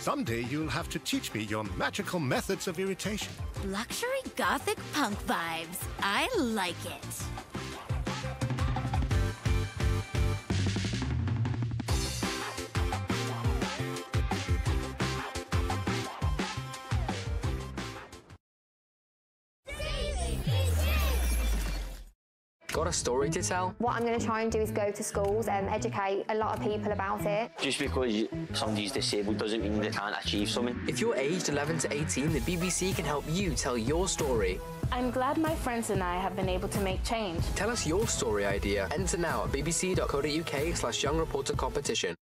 Someday you'll have to teach me your magical methods of irritation. Luxury gothic punk vibes. I like it. Got a story to tell? What I'm going to try and do is go to schools and educate a lot of people about it. Just because somebody's disabled doesn't mean they can't achieve something. If you're aged 11 to 18, the BBC can help you tell your story. I'm glad my friends and I have been able to make change. Tell us your story idea. Enter now at bbc.co.uk slash young reporter competition.